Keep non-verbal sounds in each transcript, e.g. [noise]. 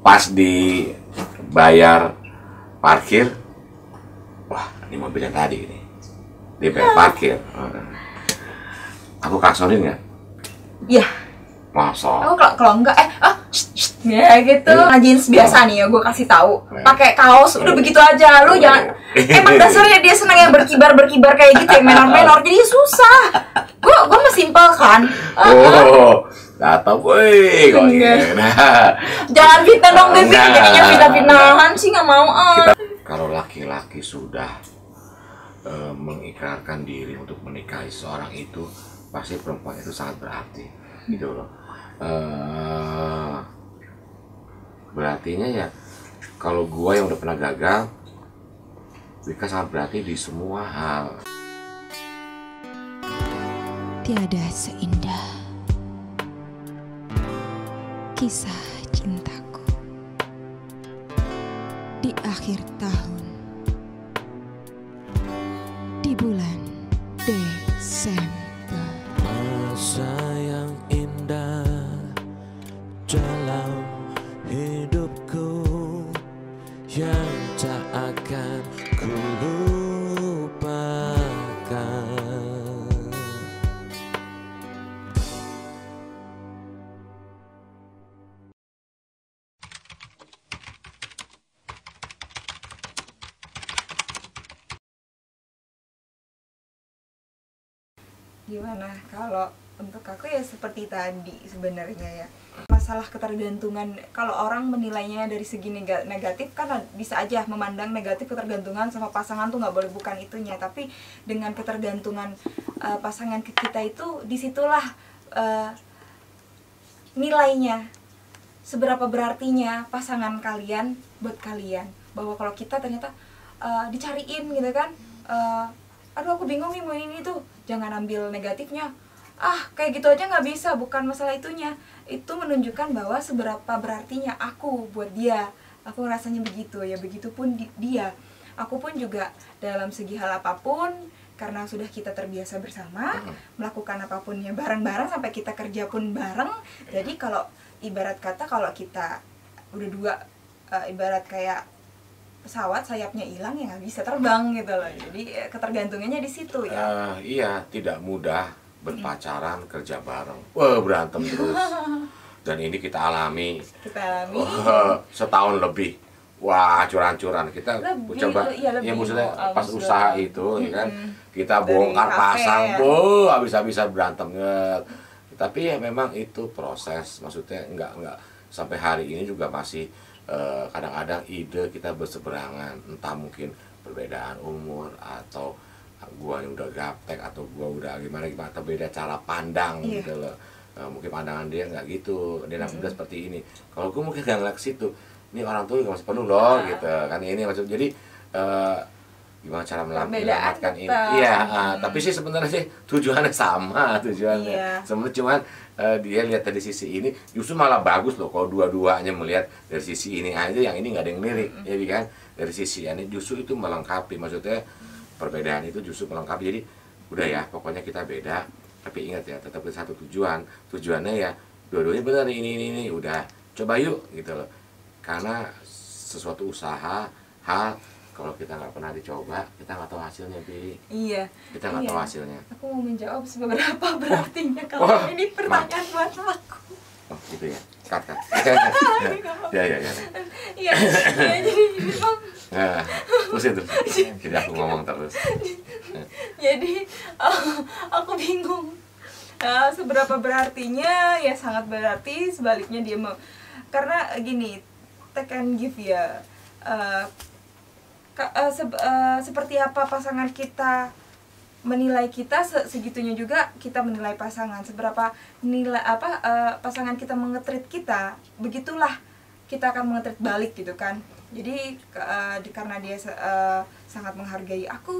pas dibayar parkir wah ini mobilnya tadi ini dia bayar parkir aku kaksonin nggak Iya. masa Aku kalau kalau enggak eh ah shh, shh, ya gitu. Iya. Nah, jeans biasa nih ya gue kasih tahu. Iya. Pakai kaos udah begitu aja. Lu jangan [laughs] emang dasarnya dia senang yang berkibar-berkibar kayak gitu yang menor-menor jadi susah. Gue gue mah simpel kan. Oh datang woi kok ini. [laughs] Nah. Jangan fitnah dong baby, Enggak. jadinya fitnah-fitnahan sih nggak mau ah. kalau laki-laki sudah eh, mengikrarkan diri untuk menikahi seorang itu pasti perempuan itu sangat berarti. Gitu loh. Eh, berartinya ya kalau gua yang udah pernah gagal Wika sangat berarti di semua hal. Tiada seindah kisah cintaku di akhir tahun di bulan Desember. Tadi sebenarnya ya. Masalah ketergantungan kalau orang menilainya dari segi nega- negatif kan bisa aja memandang negatif ketergantungan sama pasangan tuh nggak boleh bukan itunya. Tapi dengan ketergantungan eh, pasangan ke kita itu di situlah eh, nilainya. Seberapa berartinya pasangan kalian buat kalian. Bahwa kalau kita ternyata eh, dicariin gitu kan eh, aduh aku bingung nih mau ini tuh jangan ambil negatifnya ah kayak gitu aja nggak bisa bukan masalah itunya. Itu menunjukkan bahwa seberapa berartinya aku buat dia. Aku rasanya begitu ya begitupun di- dia. Aku pun juga dalam segi hal apa pun karena sudah kita terbiasa bersama melakukan apa pun ya bareng-bareng sampai kita kerja pun bareng. Jadi kalau ibarat kata kalau kita udah dua eh, ibarat kayak pesawat sayapnya hilang ya nggak bisa terbang gitu loh. Jadi eh, ketergantungannya di situ ya. Eh, iya tidak mudah berpacaran kerja bareng. Wah berantem terus. [laughs] Dan ini kita alami. Kita alami. Wah, setahun lebih. Wah curan-curan kita Lebih, coba lebih. ya maksudnya Oh, pas usaha itu ya kan? Kita Dari bongkar kafe, pasang ya. bu habis-habisan berantem tapi ya memang itu proses. Maksudnya nggak nggak. Sampai hari ini juga masih eh, kadang-kadang ide kita berseberangan. Entah mungkin perbedaan umur atau gua yang udah gaptek atau gua udah gimana gimana atau beda cara pandang Iya. gitu loh Eh, mungkin pandangan dia nggak gitu dia anak muda seperti ini kalau gue mungkin nggak ngeliat ke situ ini orang juga masih penuh loh Nah. gitu kan ini maksud jadi eh, gimana cara melam- Perbedaan menyelamatkan ini iya Hmm. tapi sih sebenarnya sih tujuannya sama [laughs] tujuannya Iya. sebenarnya cuman eh, dia lihat dari sisi ini justru malah bagus loh kalau dua-duanya melihat dari sisi ini aja yang ini nggak ada yang lirik ya kan dari sisi ini justru itu melengkapi maksudnya perbedaan itu justru melengkapi jadi udah ya pokoknya kita beda tapi ingat ya tetap ada satu tujuan tujuannya ya dua-duanya benar ini ini ini udah coba yuk gitu loh karena sesuatu usaha hal kalau kita nggak pernah dicoba kita nggak tahu hasilnya bi iya kita nggak Iya. tahu hasilnya aku mau menjawab seberapa berartinya kalau Wah. ini pertanyaan buat aku oh gitu ya cut ya ya ya iya iya, jadi memang nah, terusin terus. Jadi aku ngomong terus. Jadi eh, aku bingung. Eh, seberapa berartinya? Ya sangat berarti. Sebaliknya dia mau karena gini take and give ya. Ka- eh, se- eh, seperti apa pasangan kita menilai kita se- segitunya juga kita menilai pasangan. Seberapa nilai apa eh, pasangan kita mengetrit kita begitulah kita akan mengetrit balik gitu kan jadi di- karena dia eh, sangat menghargai aku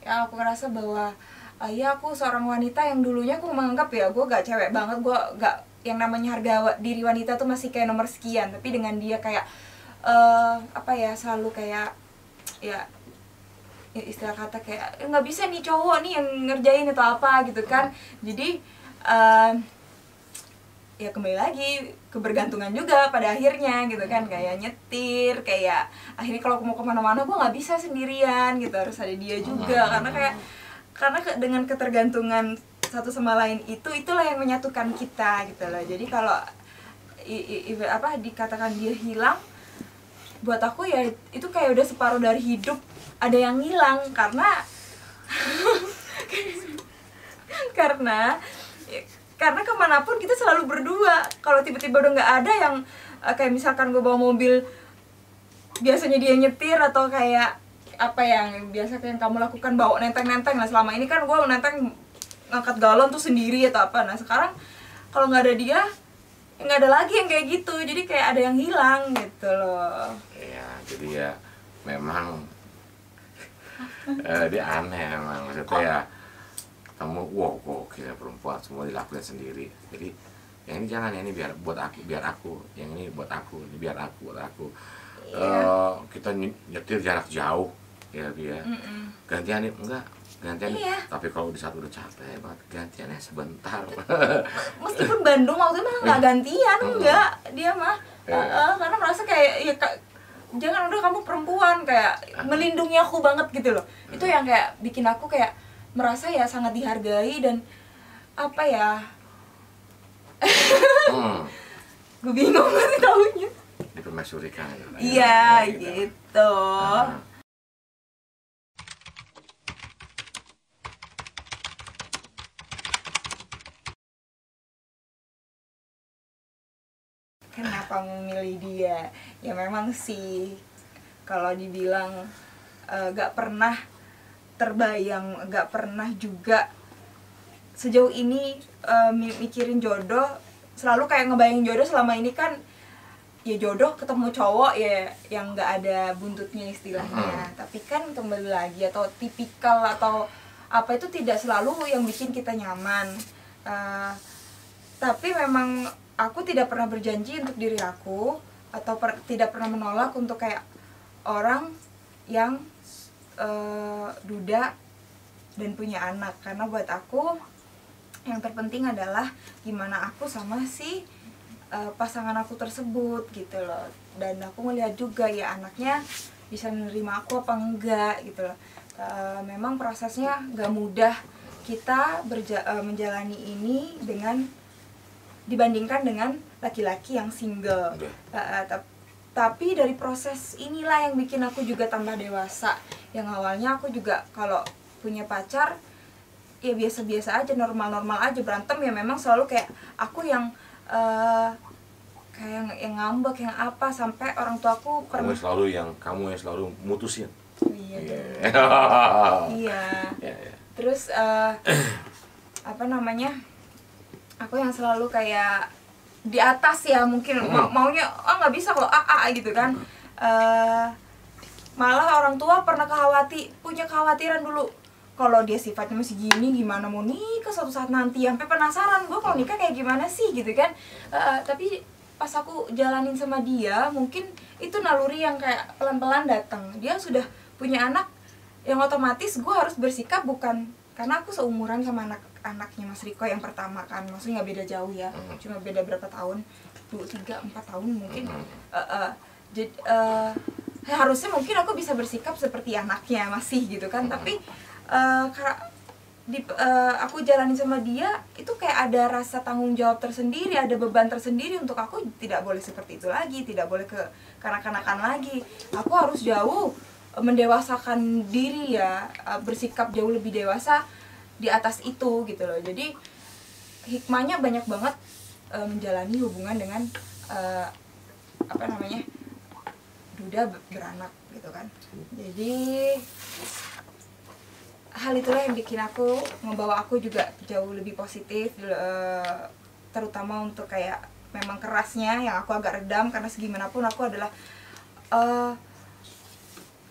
ya aku ngerasa bahwa eh, ya aku seorang wanita yang dulunya aku menganggap ya gue gak cewek banget gue gak yang namanya harga diri wanita tuh masih kayak nomor sekian. Tapi dengan dia kayak eh apa ya selalu kayak ya ya istilah kata kayak "Eh, nggak bisa nih cowok nih yang ngerjain atau apa gitu kan. Jadi eh, ya kembali lagi kebergantungan juga pada akhirnya gitu kan. Kayak nyetir kayak akhirnya kalau mau ke mana-mana gue nggak bisa sendirian gitu. Harus ada dia juga. Karena kayak karena ke- dengan ketergantungan satu sama lain itu itulah yang menyatukan kita gitu loh. Jadi kalau i- i- i- apa dikatakan dia hilang buat aku ya itu kayak udah separuh dari hidup ada yang hilang. Karena [laughs] karena karena ke mana pun kita selalu berdua. Kalau tiba-tiba udah nggak ada yang eh, kayak misalkan gue bawa mobil biasanya dia nyetir atau kayak apa yang biasa yang kamu lakukan bawa nenteng-nenteng lah. Selama ini kan gue nenteng ngangkat galon tuh sendiri atau apa. Nah sekarang kalau nggak ada dia nggak ada lagi yang kayak gitu. Jadi kayak ada yang hilang gitu loh. Iya, jadi ya memang [laughs] eh, dia aneh emang. Maksudnya ya kamu wow kok kira perempuan semua dilakuin sendiri. Jadi yang ini jangan yang ini biar buat aku biar aku yang ini buat aku ini biar aku buat aku. Eh, kita ny- nyetir jarak jauh ya dia Mm-mm. gantian nih enggak gantian. Iya. tapi kalau di saat udah capek banget gantiannya sebentar. [laughs] Meskipun Bandung waktu itu mah nggak gantian enggak dia mah Eh. Eh, eh, karena merasa kayak ya jangan udah kamu perempuan kayak melindungi aku banget gitu loh. Itu yang kayak bikin aku kayak merasa ya sangat dihargai dan apa ya? Hmm, [laughs] gue bingung ngasih taunya. Dipermaisurikan gitu. iya Gitu. gitu. Nah, kenapa memilih dia? Ya memang sih kalau dibilang eh, gak pernah terbayang gak pernah juga sejauh ini mi- mikirin jodoh. Selalu kayak ngebayangin jodoh selama ini kan ya jodoh ketemu cowok ya yang nggak ada buntutnya istilahnya. Tapi kan kembali lagi atau tipikal atau apa itu tidak selalu yang bikin kita nyaman. Eh, tapi memang aku tidak pernah berjanji untuk diri aku atau per- tidak pernah menolak untuk kayak orang yang eh, duda dan punya anak. Karena buat aku yang terpenting adalah gimana aku sama si eh, pasangan aku tersebut gitu loh. Dan aku melihat juga ya anaknya bisa menerima aku apa enggak gitu loh. Eh, memang prosesnya gak mudah kita berja- eh, menjalani ini dengan dibandingkan dengan laki-laki yang single. Eh, tap- tapi dari proses inilah yang bikin aku juga tambah dewasa yang awalnya aku juga kalau punya pacar ya biasa-biasa aja normal-normal aja berantem ya memang selalu kayak aku yang eh, kayak yang, yang ngambek yang apa sampai orang tuaku kamu pernah yang selalu yang kamu yang selalu mutusin iya Iya. dong. [laughs] iya Iya, iya. terus eh, [clears throat] apa namanya aku yang selalu kayak di atas ya mungkin. Ma- maunya ah nggak bisa kalau a a gitu kan. Eh, malah orang tua pernah kekhawati punya kekhawatiran dulu. Kalau dia sifatnya masih gini gimana mau nikah suatu saat nanti? Sampai penasaran gue kalau nikah kayak gimana sih? Gitu kan. Eh, tapi pas aku jalanin sama dia mungkin itu naluri yang kayak pelan-pelan datang. Dia sudah punya anak yang otomatis gue harus bersikap bukan karena aku seumuran sama anak anaknya Mas Riko yang pertama kan. Maksudnya nggak beda jauh ya. Mhm. cuma beda berapa tahun? Dua tiga empat tahun mungkin. Mhm. Eh, eh, jadi eh, ya harusnya mungkin aku bisa bersikap seperti anaknya masih gitu kan. Tapi eh, kara- di eh, aku jalanin sama dia itu kayak ada rasa tanggung jawab tersendiri ada beban tersendiri untuk aku tidak boleh seperti itu lagi tidak boleh ke kanak-kanakan lagi. Aku harus jauh mendewasakan diri ya bersikap jauh lebih dewasa di atas itu gitu loh. Jadi hikmahnya banyak banget eh, menjalani hubungan dengan eh, apa namanya duda ber- beranak gitu kan. Jadi hal itulah yang bikin aku membawa aku juga jauh lebih positif eh, terutama untuk kayak memang kerasnya yang aku agak redam karena segimanapun aku adalah eh,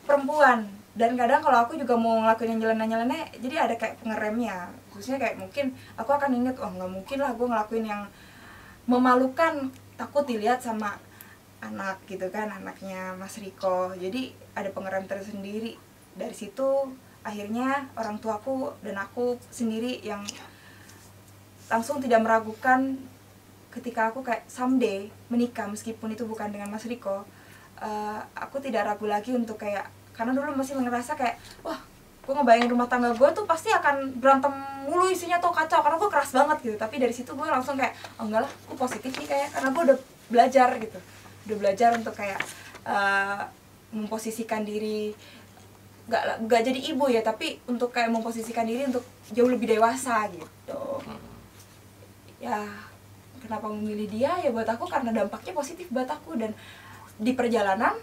perempuan dan kadang kalau aku juga mau ngelakuin yang nyeleneh-nyeleneh jadi ada kayak pengeremnya. Khususnya kayak mungkin aku akan inget oh nggak mungkin lah gue ngelakuin yang memalukan takut dilihat sama anak gitu kan anaknya Mas Riko. Jadi ada pengerem tersendiri. Dari situ akhirnya orang tuaku dan aku sendiri yang langsung tidak meragukan ketika aku kayak someday menikah meskipun itu bukan dengan Mas Riko eh, aku tidak ragu lagi untuk kayak karena dulu masih ngerasa kayak wah gue ngebayangin rumah tangga gue tuh pasti akan berantem mulu isinya tuh kacau karena gue keras banget gitu. Tapi dari situ gue langsung kayak oh, enggak lah gue positif nih kayak karena gue udah belajar gitu. Udah belajar untuk kayak eh, memposisikan diri lah- nggak jadi ibu ya tapi untuk kayak memposisikan diri untuk jauh lebih dewasa gitu. Ya kenapa memilih dia? Ya buat aku karena dampaknya positif buat aku dan di perjalanan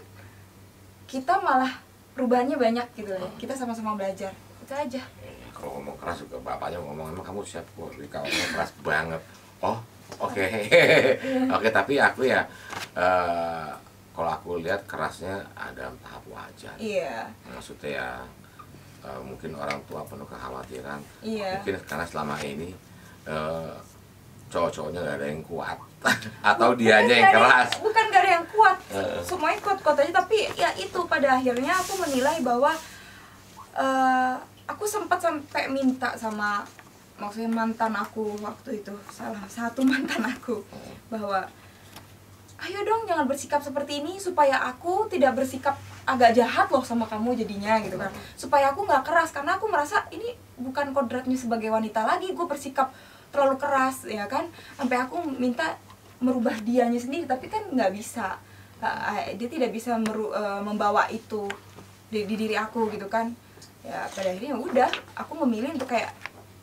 kita malah perubahannya banyak gitu ya. Kita sama-sama belajar. Itu aja. Eh, kalau ngomong keras juga bapaknya ngomong emang kamu siap kok Rika ngomong keras banget. Oh oke. [laughs] Oke tapi aku ya eh, kalau aku lihat kerasnya ada tahap wajar. Iya. Maksudnya ya eh, mungkin orang tua penuh kekhawatiran. Iya. Mungkin karena selama ini eh, cowok-cowoknya nggak ada yang kuat. [laughs] Atau dia aja yang gak ada- keras. bukan gak ada yang kuat. Heeh. semuanya kuat kuat aja tapi ya itu pada akhirnya aku menilai bahwa eh, aku sempat sampai minta sama maksudnya mantan aku waktu itu salah satu [laughs] mantan aku bahwa ayo dong jangan bersikap seperti ini supaya aku tidak bersikap agak jahat loh sama kamu jadinya gitu kan. Supaya aku nggak keras karena aku merasa ini bukan kodratnya sebagai wanita lagi gue bersikap terlalu keras ya kan? Sampai aku minta merubah dianya sendiri tapi kan nggak bisa. Ah, dia tidak bisa meru- eh, membawa itu di, di diri aku gitu kan. Ya pada akhirnya ya udah aku memilih untuk kayak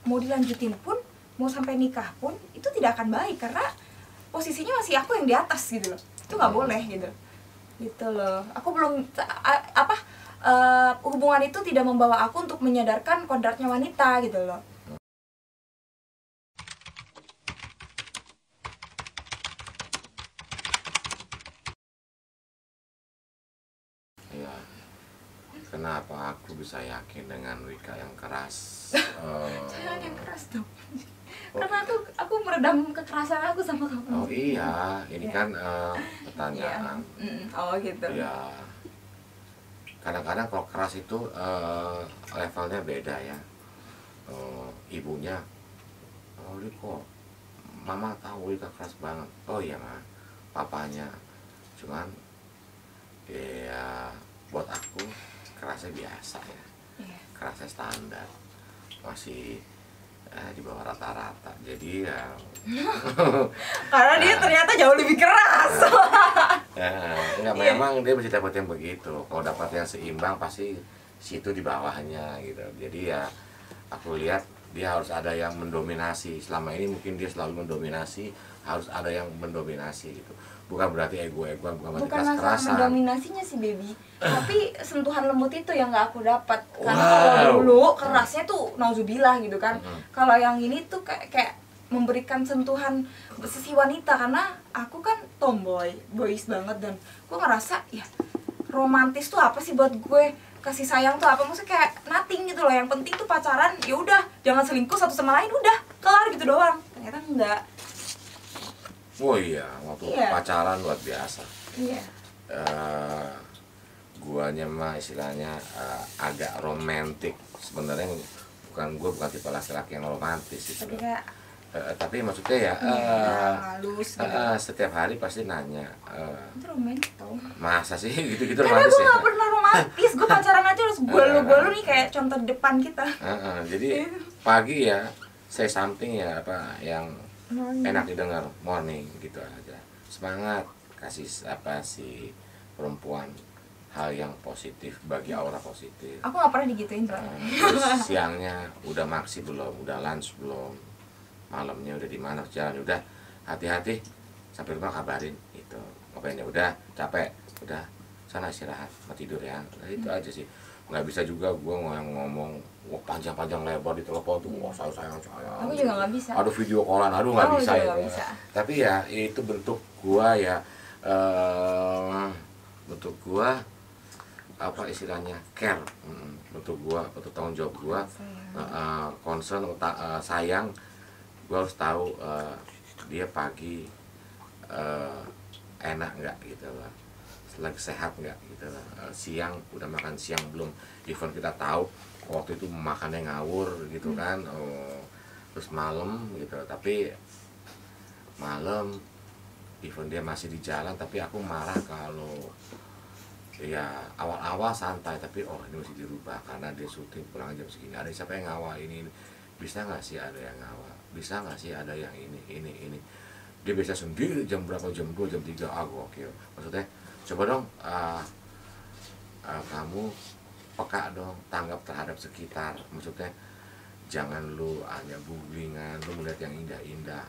mau dilanjutin pun mau sampai nikah pun itu tidak akan baik karena posisinya masih aku yang di atas gitu loh. Itu nggak boleh gitu. Gitu loh. Aku belum apa eh, hubungan itu tidak membawa aku untuk menyadarkan kodratnya wanita gitu loh ya kenapa aku bisa yakin dengan Wika yang keras. [laughs] Eh, jangan yang keras dong. Karena aku aku meredam kekerasan aku sama kamu. Oh iya. Ini Ya. kan Iya. pertanyaan. Mm, oh gitu. Ya kadang-kadang kalau keras itu eh, levelnya beda ya. Eh, ibunya oh kok mama tahu Wika keras banget? Oh iya mah papanya. Cuman ya buat aku kerasnya biasa ya Iya. kerasnya standar masih eh, di bawah rata-rata jadi ya [laughs] karena dia ternyata jauh lebih keras Ya, [laughs] enggak, Iya. memang dia mesti dapat yang begitu. Kalau dapat yang seimbang pasti situ di bawahnya gitu. Jadi ya aku lihat dia harus ada yang mendominasi. Selama ini mungkin dia selalu mendominasi, harus ada yang mendominasi gitu. Bukan berarti ego-egoan, bukan berarti bukan masalah keras-kerasan. mendominasinya sih baby. Tapi sentuhan lembut itu yang nggak aku dapat. Karena Wow. kalau dulu kerasnya tuh nauzubillah gitu kan. Mhm. kalau yang ini tuh kayak kayak memberikan sentuhan sisi wanita. Karena aku kan tomboy boys banget. Dan gue ngerasa ya romantis tuh apa sih buat gue? Kasih sayang tuh apa? Maksudnya kayak nothing gitu loh. Yang penting tuh pacaran ya udah. Jangan selingkuh satu sama lain udah. Kelar gitu doang. Ternyata enggak Oh iya, waktu Iya. pacaran luar biasa. iya. Eh guanya mah istilahnya eh, agak romantis sebenarnya bukan gue bukan tipe laki-laki yang romantis gitu. tapi Eh, tapi maksudnya ya ya, eh, halus gitu. eh, setiap hari pasti nanya itu tau. Masa sih? [laughs] Gitu-gitu karena romantis gue ya. gak pernah romantis. Gue pacaran aja harus golu-golu [laughs] nih kayak contoh depan kita. Eh, eh, jadi pagi ya say something ya apa yang enak didengar morning gitu aja. Semangat kasih apa sih perempuan hal yang positif bagi aura positif. Aku gak pernah digituin tuh Nah, terus siangnya udah maksi belum, udah lunch belum, malamnya udah di mana jalan? Udah hati-hati sampai rumah kabarin itu ngapain ya? Udah capek. Udah sana istirahat mau tidur ya. Nah, itu aja sih. Nggak bisa juga gue ngomong ngomong panjang-panjang lebar di telepon tuh. Wah sayang sayang sayang aku juga gak bisa. Aduh video callan. Aduh nggak bisa ya. nggak bisa. tapi ya itu bentuk gua ya. Eh bentuk gua apa istilahnya care. Mm, bentuk gua bentuk tanggung jawab gua. Sayang. eh, concern eh, sayang. Gua harus tahu eh, dia pagi eh, enak nggak gitu loh lagi sehat nggak gitu Eh, siang udah makan siang belum. Even kita tahu waktu itu makannya ngawur gitu kan oh, terus malam gitu. Tapi malam even dia masih di jalan tapi aku marah kalau ya awal-awal santai tapi oh ini mesti dirubah karena dia syuting pulang jam segini. Ada siapa yang ngawal ini, bisa nggak sih ada yang ngawal bisa nggak sih ada yang ini ini ini? Dia bisa sendiri jam berapa? Jam 2 jam 3 ah oke maksudnya coba dong uh, uh, kamu peka dong tanggap terhadap sekitar. Maksudnya jangan lu hanya googlingan lu melihat yang indah-indah.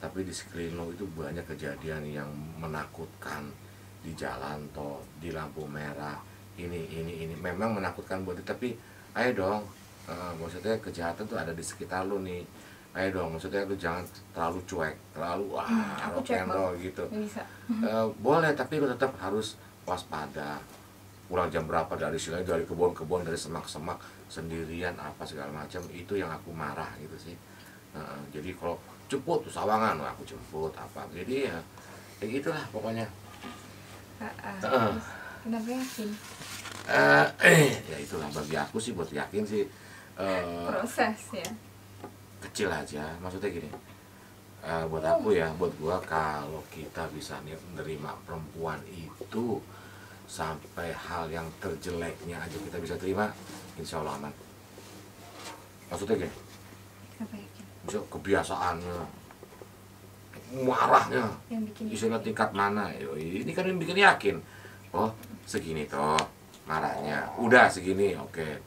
Tapi di sekeliling lo itu banyak kejadian yang menakutkan di jalan tol di lampu merah. Ini ini ini. Memang menakutkan buat dia tapi ayo dong uh, maksudnya kejahatan tuh ada di sekitar lu nih. Ayo dong maksudnya lu jangan terlalu cuek terlalu wah Hmm, aku rock cuek and roll gitu. Bisa. Eh, boleh tapi lu tetap harus waspada pulang jam berapa dari sini dari kebun-kebun dari semak-semak sendirian apa segala macam itu yang aku marah gitu sih. Eh, jadi kalau jemput tuh sawangan wah, aku jemput apa. Jadi ya kayak gitulah pokoknya. Kenapa yakin Eh, eh, ya itulah bagi aku sih buat yakin sih eh, proses ya? kecil aja. Maksudnya gini eh, buat aku ya buat gua kalau kita bisa nih menerima perempuan itu sampai hal yang terjeleknya aja kita bisa terima insya Allah aman. Maksudnya gini? Yakin misal kebiasaannya marahnya. Istilah tingkat mana? Ini kan yang bikin yakin. Oh segini toh marahnya. Udah segini oke.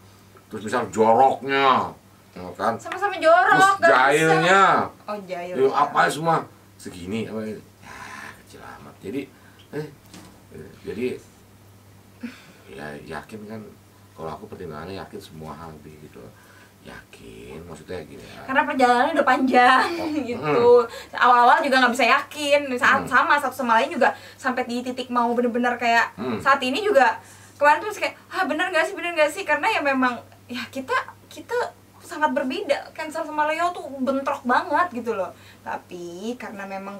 Terus misal joroknya ya kan? Sama-sama terus jorok bisa. jahilnya. Oh jahil. Yo, apa semua? Segini apa ya kecil amat. Jadi eh eh, jadi ya yakin kan kalau aku pertimbangannya yakin semua hal gitu. Yakin maksudnya gini ya. Karena perjalanannya udah panjang [laughs] gitu. awal-awal juga nggak bisa yakin saat Hmm. sama satu sama lain juga sampai di titik mau bener-bener kayak Hmm. saat ini juga kemarin tuh kayak ah bener gak sih bener gak sih? Karena ya memang ya kita kita sangat berbeda. Cancer sama Leo tuh bentrok banget gitu loh. Tapi karena memang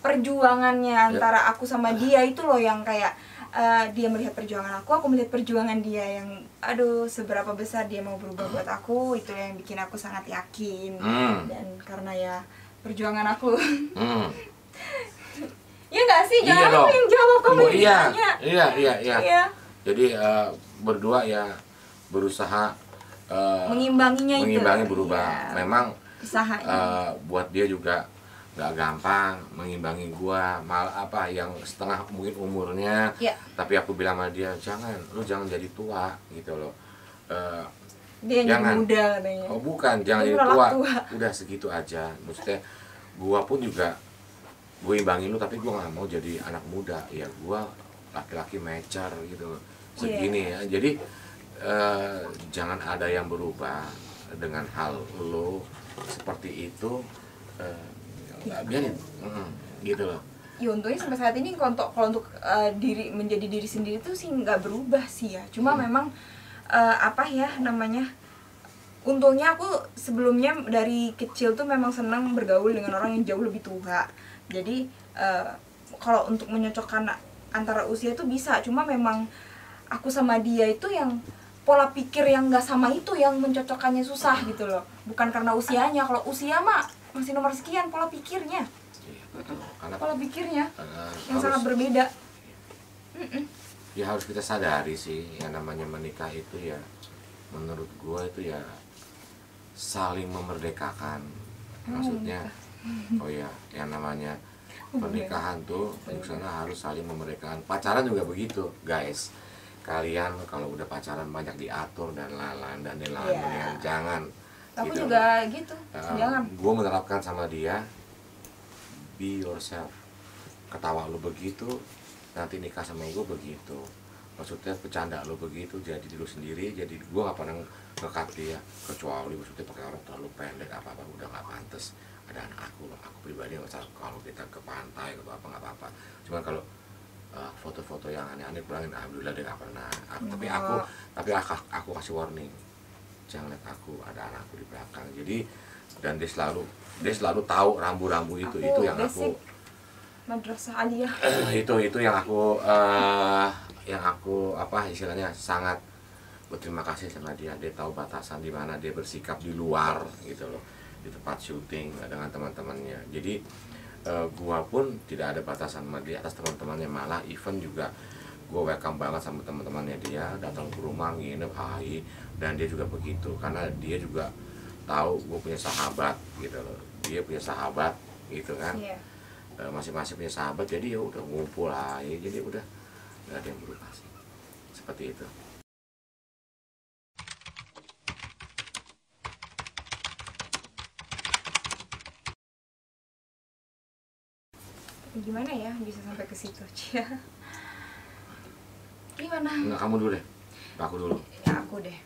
perjuangannya Ya. antara aku sama dia itu loh yang kayak eh, dia melihat perjuangan aku aku melihat perjuangan dia yang aduh seberapa besar dia mau berubah buat aku itu yang bikin aku sangat yakin Hmm. dan karena ya perjuangan aku hmm. [laughs] ya nggak sih jangan iya aku dong yang jawab kamu yang iya ditanya. iya iya iya Iya. jadi eh, berdua ya berusaha eh, mengimbanginya itu mengimbangi berubah Iya. memang usahanya eh, buat dia juga nggak gampang mengimbangi gua malah apa yang setengah mungkin umurnya. Ya. Tapi aku bilang sama dia jangan lu jangan jadi tua gitu loh. Eh, dia yang Jangan. muda katanya. Oh bukan jangan jadi tua. tua. udah segitu aja. Maksudnya gua pun juga gue imbangin lu tapi gua nggak mau jadi anak muda. Ya gua laki-laki mecer gitu loh. segini ya. Jadi eh, jangan ada yang berubah dengan hal lo seperti itu eh, nggak biarin Mm, gitu loh. Ya untungnya sampai saat ini kalau untuk kalau untuk eh, diri menjadi diri sendiri tuh sih nggak berubah sih ya. Cuma Hmm. memang eh, apa ya namanya untungnya aku sebelumnya dari kecil tuh memang senang bergaul dengan orang yang jauh lebih tua. Jadi eh, kalau untuk menyocokkan antara usia itu bisa. Cuma memang aku sama dia itu yang pola pikir yang nggak sama itu yang mencocokkannya susah gitu loh. Bukan karena usianya. Kalau usia mah masih nomor sekian pola pikirnya. Iya, betul. karena pola pikirnya eh, yang harus sangat berbeda ya harus kita sadari sih yang namanya menikah itu ya menurut gua itu ya saling memerdekakan. Maksudnya oh ya yang namanya pernikahan tuh di sana harus saling memerdekakan. Pacaran juga begitu guys. Kalian kalau udah pacaran banyak diatur dan lain-lain dan lain-lain. Iya. mendingan jangan aku Gitu. juga gitu. Jangan. gue menerapkan sama dia be yourself. Ketawa lu begitu nanti nikah sama gue begitu. Maksudnya bercanda lu begitu jadi diri lu sendiri jadi gue gak pernah ngekat dia. Kecuali maksudnya pakai orang terlalu pendek apa apa udah nggak pantas. Ada anak aku aku pribadi nggak salah kalau kita ke pantai atau apa nggak apa-apa. Cuman kalau uh, foto-foto yang aneh-aneh bilangin alhamdulillah dia nggak pernah. Aku- tapi aku tapi aku, aku kasih warning jangan lihat aku ada anakku di belakang. Jadi dan dia selalu dia selalu tahu rambu-rambu itu Aku itu yang aku madrasah aliyah. [clears throat] Itu itu yang aku eh, yang aku apa istilahnya sangat berterima kasih sama dia. Dia tahu batasan di mana dia bersikap di luar gitu loh. Di tempat syuting dengan teman-temannya. Jadi eh, gua pun tidak ada batasan sama dia. Atas teman-temannya malah event juga gua welcome banget sama teman-temannya dia datang ke rumah nginep hai dan dia juga begitu karena dia juga tahu gue punya sahabat gitu loh. Dia punya sahabat gitu kan. Iya. Eh, masing-masing punya sahabat jadi ya udah ngumpul aja jadi udah nggak ada yang berubah sih seperti itu. Gimana ya bisa sampai ke situ aja? [laughs] Gimana? nggak kamu dulu deh aku dulu Ya aku deh.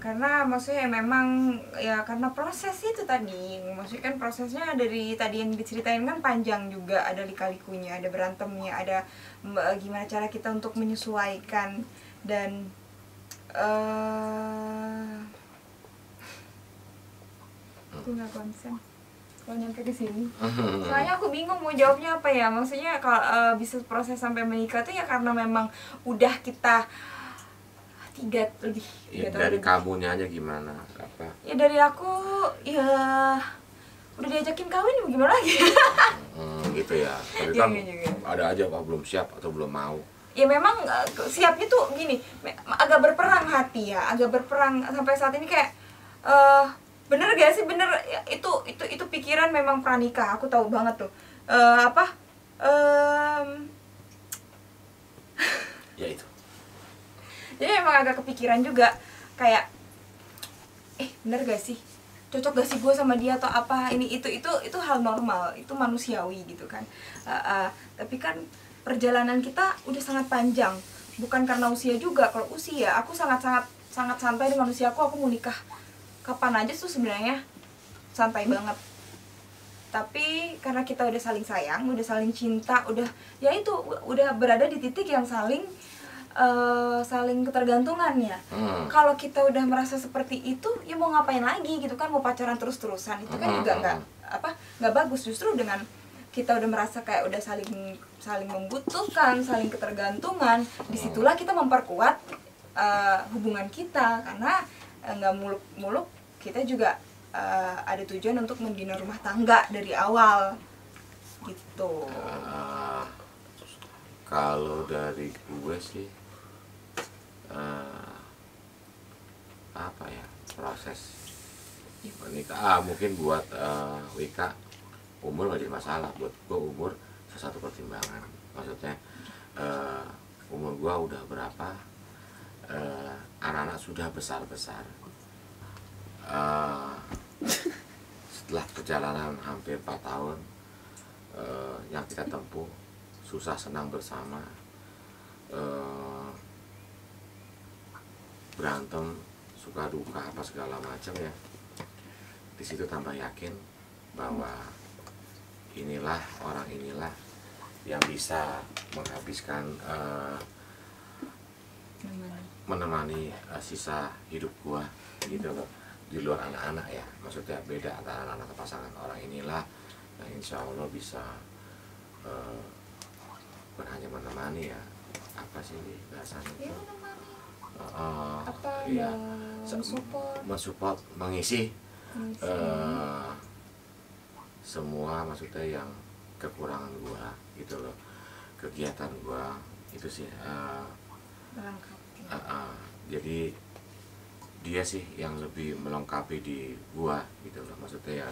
Karena maksudnya memang ya karena proses itu tadi. Maksudnya kan prosesnya dari tadi yang diceritain kan panjang juga, ada lika-likunya, ada berantemnya, ada gimana cara kita untuk menyesuaikan dan eh aku nggak konsen kalau nyampe ke sini. Soalnya aku bingung mau jawabnya apa ya. Maksudnya kalau eh, bisa proses sampai menikah tuh ya karena memang udah kita tiga lebih ya, tiga tahun dari lebih. kamunya aja gimana apa Ya dari aku ya udah diajakin kawin gimana lagi? Hmm, gitu ya tapi kan iya, iya. ada aja apa belum siap atau belum mau ya memang eh, siapnya tuh gini agak berperang hati ya agak berperang sampai saat ini kayak eh bener gak sih? Bener. Ya, itu itu itu pikiran memang pranikah aku tahu banget tuh. Eh apa? Em, ya itu. [laughs] Jadi emang agak kepikiran juga. Kayak eh bener gak sih? Cocok gak sih gue sama dia atau apa? Ini itu itu itu hal normal. Itu manusiawi gitu kan. Uh, uh, tapi kan perjalanan kita udah sangat panjang. Bukan karena usia juga. Kalau usia aku sangat sangat sangat santai dengan usiaku aku mau nikah kapan aja tuh sebenarnya santai banget. Tapi karena kita udah saling sayang udah saling cinta udah ya itu udah berada di titik yang saling eh, saling ketergantungan ya. Hmm. kalau kita udah merasa seperti itu ya mau ngapain lagi gitu kan mau pacaran terus terusan itu kan Hmm, juga hmm, nggak apa nggak bagus. Justru dengan kita udah merasa kayak udah saling saling membutuhkan saling ketergantungan di situlah kita memperkuat eh, hubungan kita. Karena eh, nggak muluk-muluk kita juga eh, ada tujuan untuk membina rumah tangga dari awal. Gitu. Ah, kalau dari gue sih eh, apa ya proses menikah. Ah, mungkin buat eh, Wika umur gak jadi masalah. Buat gue umur satu pertimbangan. Maksudnya eh, umur gue udah berapa anak-anak sudah besar besar setelah perjalanan hampir 4 tahun eh, yang kita tempuh susah senang bersama eh, berantem suka duka apa segala macam ya. Di situ tambah yakin bahwa inilah orang inilah yang bisa menghabiskan eh, menemani eh, sisa hidup gua gitu loh di luar anak-anak ya. Maksudnya beda antara anak-anak pasangan orang inilah yang insya Allah bisa eh, bukan hanya menemani ya apa sih ini bahasanya ya itu menemani. Eh, apa iya. mau support mensupport? mengisi eh, semua maksudnya yang kekurangan gua gitu loh. Kegiatan gua itu sih melengkapi Ah, ah. jadi dia sih yang lebih melengkapi di gua gitu loh. Maksudnya ya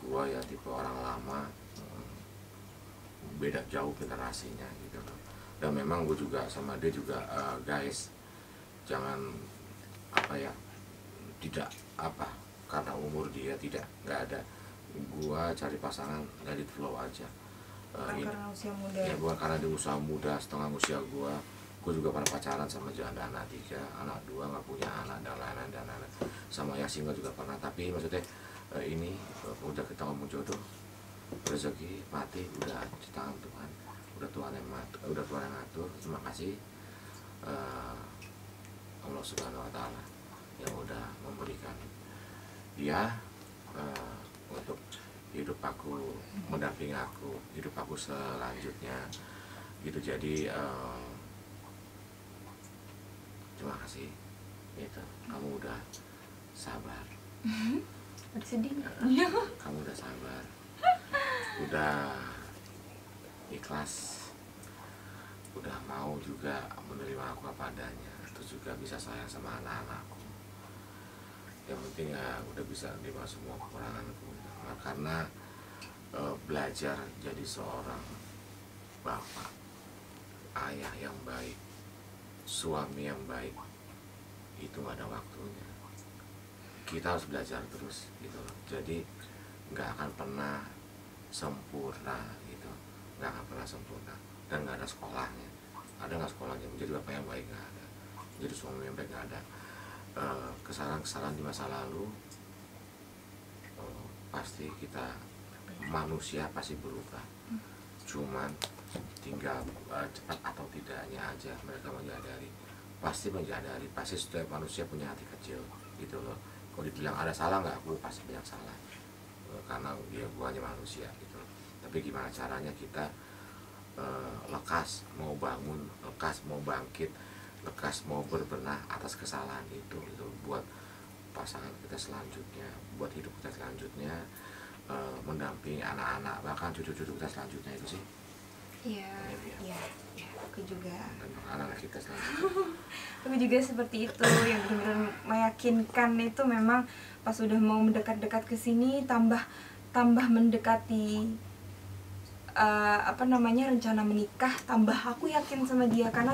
gua ya tipe orang lama beda jauh generasinya gitu loh. Dan memang gue juga sama dia juga eh, guys jangan apa ya tidak apa karena umur dia tidak nggak ada. Gua cari pasangan dari flow aja. Bukan ini- karena usia muda. ya bukan karena dia usaha muda setengah usia gua gua juga pernah pacaran sama janda anak tiga anak dua nggak punya anak dan lain-lain dan lain-lain. Sama yang single juga pernah. Tapi maksudnya eh, ini eh, udah kita ngomong jodoh rezeki mati udah di tangan Tuhan. Udah Tuhan yang mat, udah Tuhan yang ngatur. Terima kasih eh, Allah Subhanahu Wa Taala yang udah memberikan dia eh, untuk hidup aku mendampingi aku hidup aku selanjutnya. Gitu. Jadi eh, terima kasih. Itu kamu udah sabar. [laughs] Sedih nggak? kamu udah sabar. Udah ikhlas. Udah mau juga menerima aku apa adanya. Terus juga bisa sayang sama anak-anakku. Yang penting ya udah bisa menerima semua kekuranganku. Nah, karena eh, belajar jadi seorang bapak ayah yang baik suami yang baik. Itu nggak ada waktunya. Kita harus belajar terus gitu loh. Jadi nggak akan pernah sempurna gitu. Nggak akan pernah sempurna. Dan nggak ada sekolahnya. Ada nggak sekolahnya? Menjadi bapak yang baik nggak ada. Menjadi suami yang baik nggak ada. Eh, kesalahan-kesalahan di masa lalu eh, pasti kita manusia pasti berubah. Cuman tinggal eh, cepat atau tidaknya aja mereka menyadari. Pasti menyadari pasti setiap manusia punya hati kecil gitu loh. Kalau dibilang ada salah nggak aku pasti banyak salah. Eh, karena ya gua hanya manusia gitu tapi gimana caranya kita eh, lekas mau bangun lekas mau bangkit lekas mau berbenah atas kesalahan itu gitu buat pasangan kita selanjutnya buat hidup kita selanjutnya mendampingi anak-anak bahkan cucu-cucu kita selanjutnya itu sih Iya, iya, iya, aku juga. anak-anak kita [laughs] Aku juga seperti itu. Yang benar-benar meyakinkan itu memang pas udah mau mendekat-dekat ke sini tambah tambah mendekati eh, apa namanya rencana menikah tambah aku yakin sama dia. Karena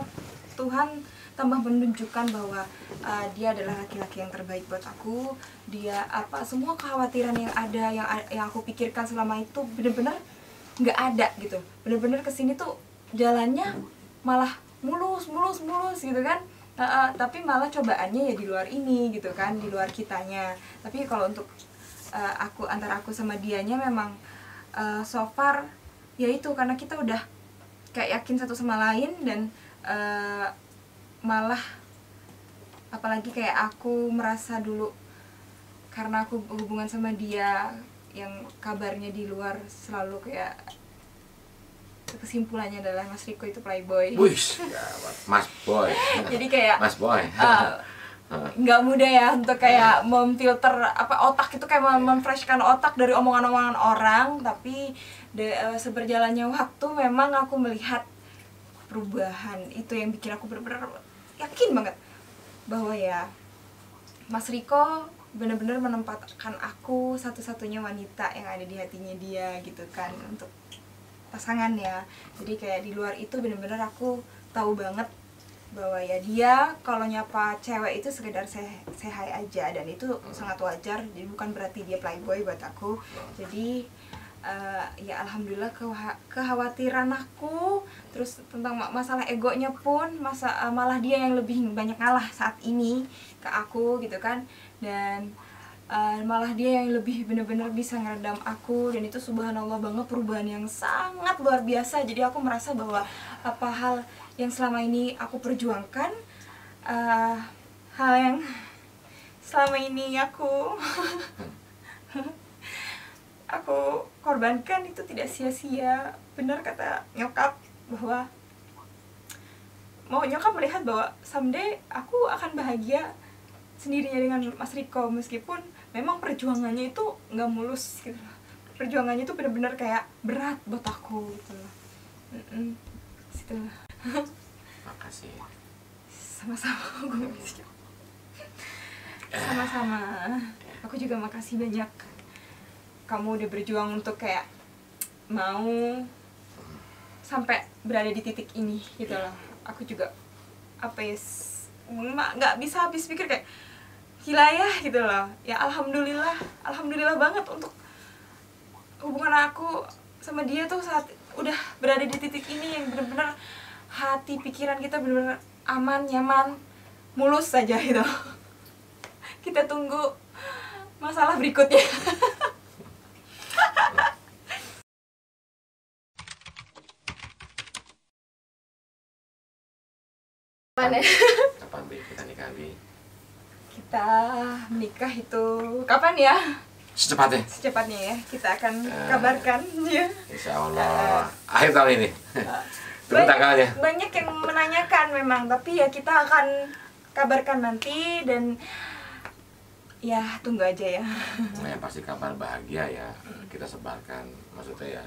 Tuhan tambah menunjukkan bahwa eh, dia adalah laki-laki yang terbaik buat aku. Dia apa semua kekhawatiran yang ada yang yang aku pikirkan selama itu benar-benar nggak ada gitu. Bener-bener ke sini tuh jalannya malah mulus mulus mulus gitu kan. Uh, uh, tapi malah cobaannya ya di luar ini gitu kan di luar kitanya. Tapi kalau untuk uh, aku antara aku sama dianya memang uh, so far ya itu karena kita udah kayak yakin satu sama lain dan uh, malah apalagi kayak aku merasa dulu karena aku hubungan sama dia yang kabarnya di luar selalu kayak kesimpulannya adalah Mas Riko itu playboy Wih, gawat. [laughs] Mas Boy. jadi kayak Mas Boy. uh, nggak mudah ya untuk kayak memfilter apa otak itu kayak mem- memfreshkan otak dari omongan-omongan orang tapi de, eh, seberjalannya waktu memang aku melihat perubahan itu yang bikin aku benar-benar yakin banget bahwa ya Mas Riko benar-benar menempatkan aku satu-satunya wanita yang ada di hatinya dia gitu kan untuk pasangan ya. Jadi kayak di luar itu benar-benar aku tahu banget bahwa ya dia kalau nyapa cewek itu sekedar say hi aja dan itu sangat wajar. Jadi bukan berarti dia playboy buat aku. Jadi eh, ya alhamdulillah kewa- kekhawatiran aku terus tentang ma- masalah egonya pun masa eh, malah dia yang lebih banyak ngalah saat ini ke aku gitu kan dan eh, malah dia yang lebih benar-benar bisa ngeredam aku. Dan itu subhanallah banget perubahan yang sangat luar biasa. Jadi aku merasa bahwa apa hal yang selama ini aku perjuangkan eh, hal yang selama ini aku [laughs] aku korbankan itu tidak sia-sia. Benar kata nyokap bahwa mau nyokap melihat bahwa someday aku akan bahagia sendirinya dengan Mas Riko meskipun memang perjuangannya itu nggak mulus gitu loh. perjuangannya itu benar-benar kayak berat buat aku gitu loh. Situ lah. Makasih. sama-sama [laughs] gue sama-sama aku juga makasih banyak kamu udah berjuang untuk kayak mau sampai berada di titik ini gitu loh aku juga apa ya nggak bisa habis pikir kayak gila ya gitu loh ya alhamdulillah alhamdulillah banget untuk hubungan aku sama dia tuh saat udah berada di titik ini yang benar-benar hati pikiran kita benar-benar aman nyaman mulus saja gitu [laughs] kita tunggu masalah berikutnya Kapan ya? Kapan Bi kita nikah Bi? Kita menikah itu kapan ya Secepatnya. secepatnya ya kita akan Eh. kabarkan ya Insya Allah akhir tahun ini. [laughs] Tunggu banyak, tanggalnya. banyak yang menanyakan memang tapi ya kita akan kabarkan nanti dan ya tunggu aja ya Nah, yang pasti kabar bahagia ya kita sebarkan maksudnya ya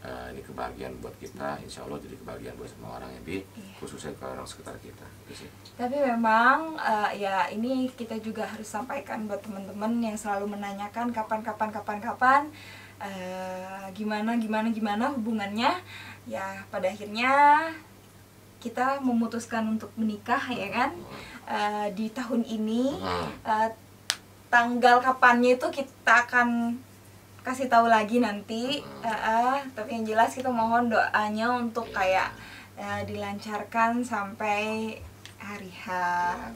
eh, ini kebahagiaan buat kita insya Allah jadi kebahagiaan buat semua orang yang di Iya. khususnya ke orang sekitar kita gitu sih Tapi memang eh, ya ini kita juga harus sampaikan buat teman-teman yang selalu menanyakan kapan kapan kapan kapan eh, gimana gimana gimana hubungannya. Ya pada akhirnya kita memutuskan untuk menikah ya kan Eh, di tahun ini. Eh, tanggal kapannya itu kita akan kasih tahu lagi nanti. Eh, eh, tapi yang jelas kita mohon doanya untuk kayak eh, dilancarkan sampai hari H.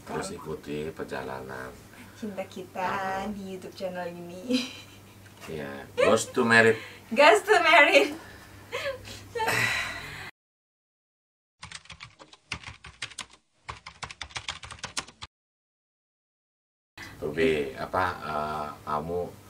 terus ikuti perjalanan cinta kita di YouTube channel ini. ya goes to merit Guys to married. Ruby apa eh, kamu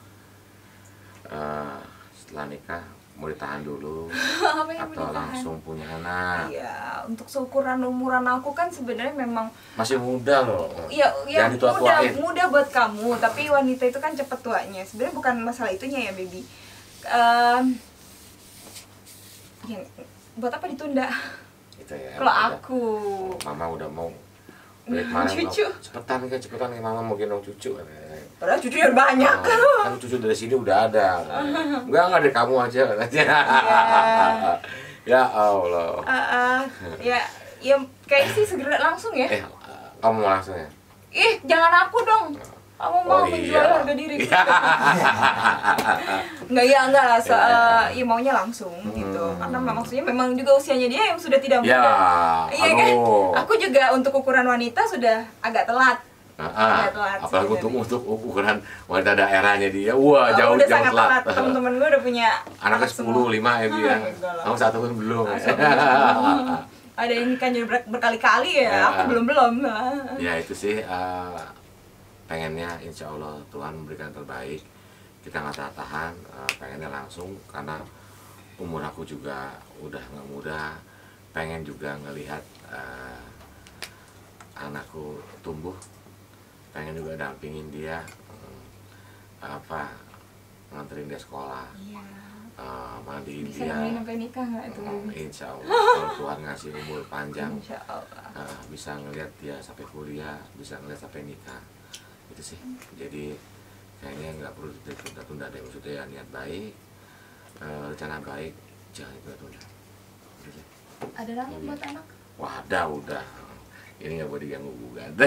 eh, setelah nikah mau ditahan dulu [laughs] Apa yang atau ditahan? langsung punya anak Iya, untuk seukuran umuran aku kan sebenarnya memang masih muda loh ya ya Jangan muda muda buat kamu, tapi wanita itu kan cepet tuanya. Sebenarnya bukan masalah itunya ya, baby. Em, yang buat apa ditunda? gitu ya Kalau aku mama udah mau dari kemarin Cucu. cepetan kan cepetan nih mama mau gendong cucu padahal cucunya udah banyak. Oh, kan cucu dari sini udah ada [laughs] enggak enggak ada kamu aja katanya [laughs] ya Allah Ah, ah. ya ya kayak sih segera langsung ya. eh kamu langsung ya Ih, jangan aku dong. Kamu mau Oh, menjual iya. harga diri. [laughs] Enggak ya, enggak lah. Se- Iya. ya maunya langsung gitu. Hmm. Karena memang maksudnya memang juga usianya dia yang sudah tidak muda. ya Iya kan? Aku juga untuk ukuran wanita sudah agak telat. Nah, ah, Agak telat apalagi untuk untuk ukuran wanita daerahnya dia wah Oh, jauh udah jauh sangat telat telat. Teman-teman gue udah punya anaknya semua. 10 5 ya dia Ah, enggak lah. kamu satu pun belum Ah. [laughs] Ada yang ber- berkali-kali ya, Ya. aku belum belum. ya itu sih eh, pengennya insya Allah Tuhan memberikan terbaik kita nggak tahan tahan eh, pengennya langsung karena umur aku juga udah nggak muda pengen juga ngelihat eh, anakku tumbuh pengen juga dampingin dia eh, apa nganterin dia sekolah Iya. mandiin Bisa dia sampai nikah nggak itu? Oh, insya Allah [laughs] kalau Tuhan ngasih umur panjang Insya Allah. uh, bisa ngelihat dia sampai kuliah, bisa ngelihat sampai nikah, itu sih. Jadi kayaknya nggak perlu ditunda-tunda deh, maksudnya ya niat baik, uh, rencana baik, jangan ditunda-tunda. Gitu. Ada nama buat anak? Wah ada udah, ini nggak boleh diganggu gugat. [laughs]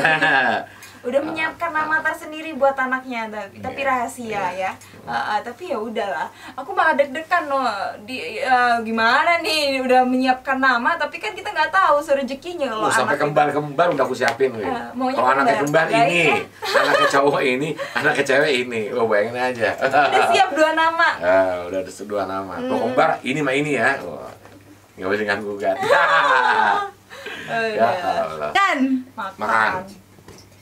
udah menyiapkan nama tersendiri buat anaknya tapi, tapi Iya. rahasia Iya. ya Ah, ah, tapi ya udahlah aku malah deg-degan loh di ah, gimana nih udah menyiapkan nama tapi kan kita nggak tahu serezekinya kalau Lu sampai anak kembar-kembar udah aku siapin. Ah, maunya Kalau anaknya kembar. kembar ini, ya. anaknya cowok ini, anaknya cewek ini. Oh bayangin aja. udah siap dua nama [laughs] Ah, udah ada dua nama. Hmm. kembar ini mah ini ya. Nggak boleh diganggu gugat. [laughs] Eh, ya udah. Allah. kan makan, Makan.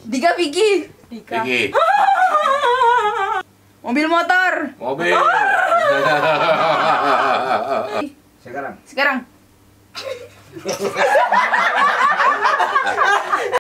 Dika Vicky Dika Iki, [laughs] mobil motor mobil. [laughs] sekarang [laughs]